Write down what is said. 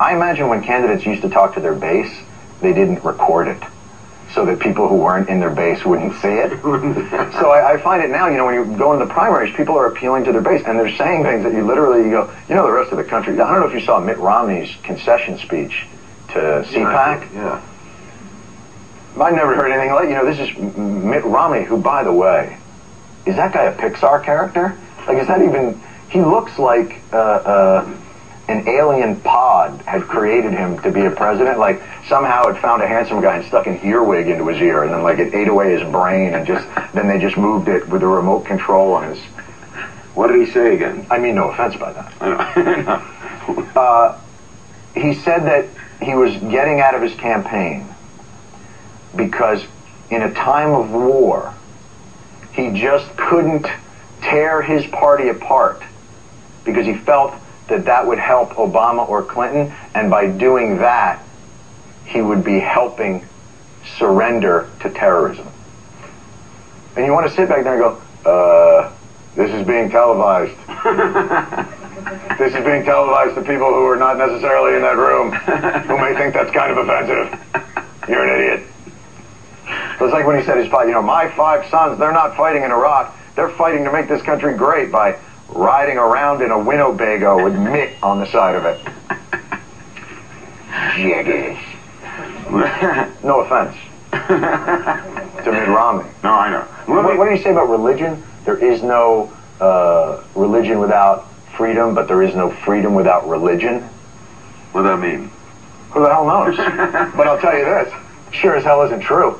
I imagine when candidates used to talk to their base, they didn't record it so that people who weren't in their base wouldn't see it. so I, I, find it now, you know, when you go into the primaries, people are appealing to their base, and they're saying things that you literally you go, you know, the rest of the country. I don't know if you saw Mitt Romney's concession speech to CPAC. Yeah. I never heard anything like, you know, this is Mitt Romney, who, by the way, is that guy a Pixar character? Like, is that even, he looks like, uh, uh, an alien pod had created him to be a president. Like somehow it found a handsome guy and stuck an earwig into his ear, and then like it ate away his brain, and just then they just moved it with a remote control on his. What did he say again? I mean, no offense by that. Uh, he said that he was getting out of his campaign because in a time of war, he just couldn't tear his party apart because he felt that that would help Obama or Clinton, and by doing that, he would be helping surrender to terrorism. And you want to sit back there and go, uh, this is being televised. this is being televised to people who are not necessarily in that room, who may think that's kind of offensive. You're an idiot. So it's like when he said his five, you know, my five sons, they're not fighting in Iraq. They're fighting to make this country great by riding around in a Winnebago with Mitt on the side of it. Jiggish. no offense to Mitt Romney. No, I know. What, what, do you say about religion? There is no uh, religion without freedom, but there is no freedom without religion. What does that mean? Who the hell knows? but I'll tell you this, sure as hell isn't true.